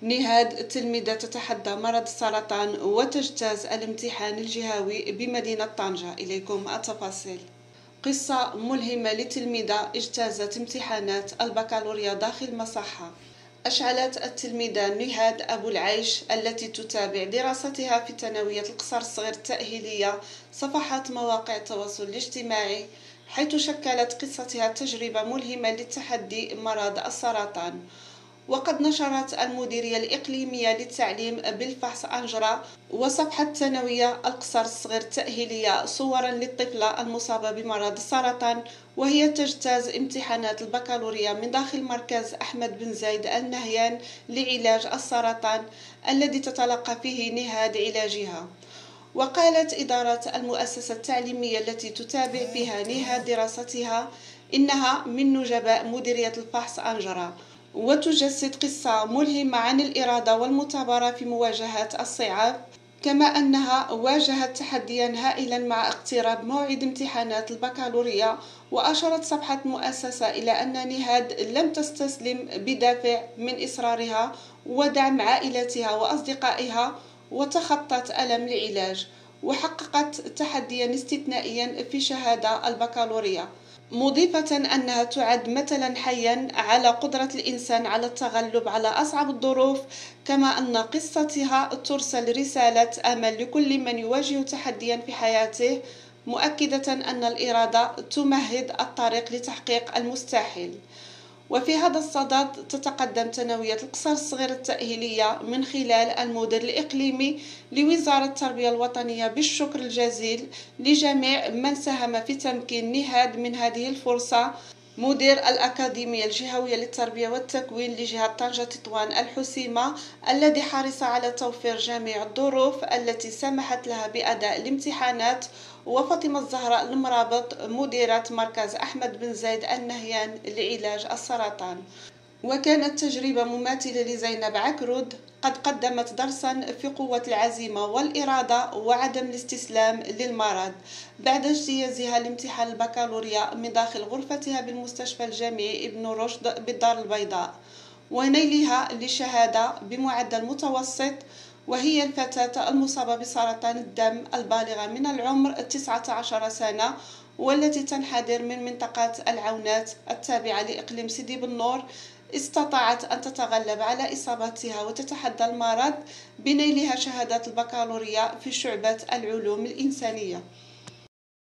نهاد تلميذة تتحدى مرض السرطان وتجتاز الامتحان الجهوي بمدينة طنجة. إليكم التفاصيل. قصة ملهمة لتلميذة اجتازت امتحانات البكالوريا داخل مصحة. أشعلت التلميذة نهاد أبو العيش التي تتابع دراستها في ثانوية القصر الصغير التأهيلية صفحات مواقع التواصل الاجتماعي حيث شكلت قصتها تجربة ملهمة للتحدي مرض السرطان. وقد نشرت المديرية الإقليمية للتعليم بالفحص أنجرة وصفحة الثانوية القصر الصغير التأهيلية صورا للطفلة المصابة بمرض السرطان وهي تجتاز امتحانات البكالوريا من داخل مركز أحمد بن زايد النهيان لعلاج السرطان الذي تتلقى فيه نهاد علاجها. وقالت إدارة المؤسسة التعليمية التي تتابع فيها نهاد دراستها إنها من نجباء مديرية الفحص أنجرة وتجسد قصة ملهمة عن الإرادة والمثابرة في مواجهة الصعاب كما أنها واجهت تحديا هائلا مع اقتراب موعد امتحانات البكالوريا وأشارت صفحة المؤسسة إلى أن نهاد لم تستسلم بدافع من إصرارها ودعم عائلتها وأصدقائها وتخطت ألم العلاج وحققت تحديا استثنائيا في شهادة البكالوريا. مضيفة أنها تعد مثلا حيا على قدرة الإنسان على التغلب على أصعب الظروف كما أن قصتها ترسل رسالة أمل لكل من يواجه تحديا في حياته مؤكدة أن الإرادة تمهد الطريق لتحقيق المستحيل. وفي هذا الصدد تتقدم ثانوية القصر الصغير التأهيلية من خلال المدير الإقليمي لوزارة التربية الوطنية بالشكر الجزيل لجميع من ساهم في تمكين نهاد من هذه الفرصة. مدير الأكاديمية الجهوية للتربية والتكوين لجهة طنجة تطوان الحسيمة الذي حرص على توفير جميع الظروف التي سمحت لها بأداء الامتحانات. وفاطمة الزهراء المرابط مديرة مركز أحمد بن زايد النهيان لعلاج السرطان. وكانت تجربة مماثلة لزينب عكرود قد قدمت درسا في قوة العزيمة والإرادة وعدم الاستسلام للمرض بعد اجتيازها لامتحان البكالوريا من داخل غرفتها بالمستشفى الجامعي ابن رشد بالدار البيضاء. ونيلها للشهادة بمعدل متوسط وهي الفتاة المصابة بسرطان الدم البالغة من العمر 19 سنة والتي تنحدر من منطقة العونات التابعة لإقليم سيدي بنور استطاعت أن تتغلب على إصابتها وتتحدى المرض بنيلها شهادة البكالوريا في شعبة العلوم الإنسانية.